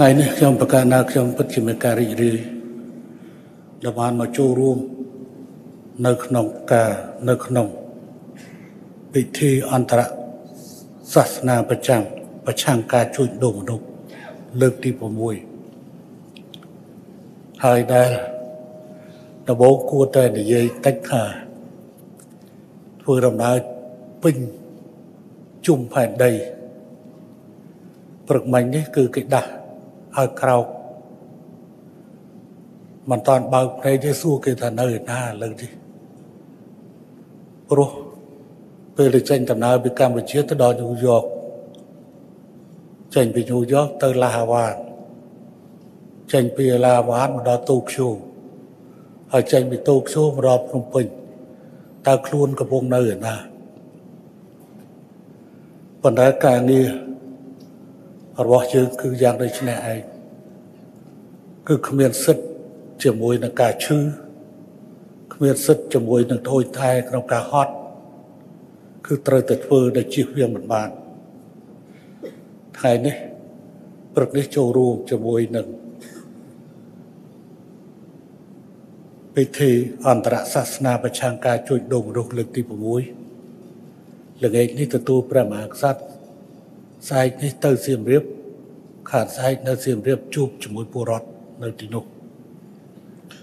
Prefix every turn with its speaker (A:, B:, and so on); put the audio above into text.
A: ថ្ងៃនេះខ្ញុំប្រកាសណាខ្ញុំពិតជាមានការរីករាយដែលបានមកចូលរួមនៅក្នុងការនៅក្នុងពិធីអន្តរសាសនាប្រចាំប្រឆាំងការជួញដូរមនុស្សលើកទី6ហើយដែលដំបូងគួរតែនិយាយតិចថាធ្វើដំណើរពេញជុំផែនដីព្រឹកមិញនេះគឺគេដាស់ ឲ្យក្រោកមិនតាន់បើកភ្នែកទេសួរគេថានៅណាលើនេះព្រោះពេលទៅចេញដំណើរពីកម្ពុជាទៅដល់ញូវយ៉កចេញពីញូវយ៉កទៅឡាហាវ៉ានចេញពីឡាហាវ៉ានមកដល់តូក្យូហើយចេញពីតូក្យូមកដល់ភ្នំពេញតើខ្លួនកំពុងនៅឯណាប៉ុន្តែការងាររបស់យើងគឺយ៉ាងដូចនេះឯង គឺគ្មានសិទ្ធជាមួយនឹងការឈឺគ្មានសិទ្ធជាមួយនឹងធូចតែក្នុងការហត់គឺត្រូវតែធ្វើដោយជៀសវាងមិនបានថ្ងៃនេះព្រឹកនេះចូលរួមជាមួយនឹងពិធីអន្តរសាសនាប្រឆាំងការជួញដូរមនុស្សលើកទី6ល្ងាចនេះទទួលព្រះមហាក្សត្រស្អែកនេះទៅសៀមរាបខាងស្អែកនៅសៀមរាបជួបជាមួយពលរដ្ឋ នៅទីនោះ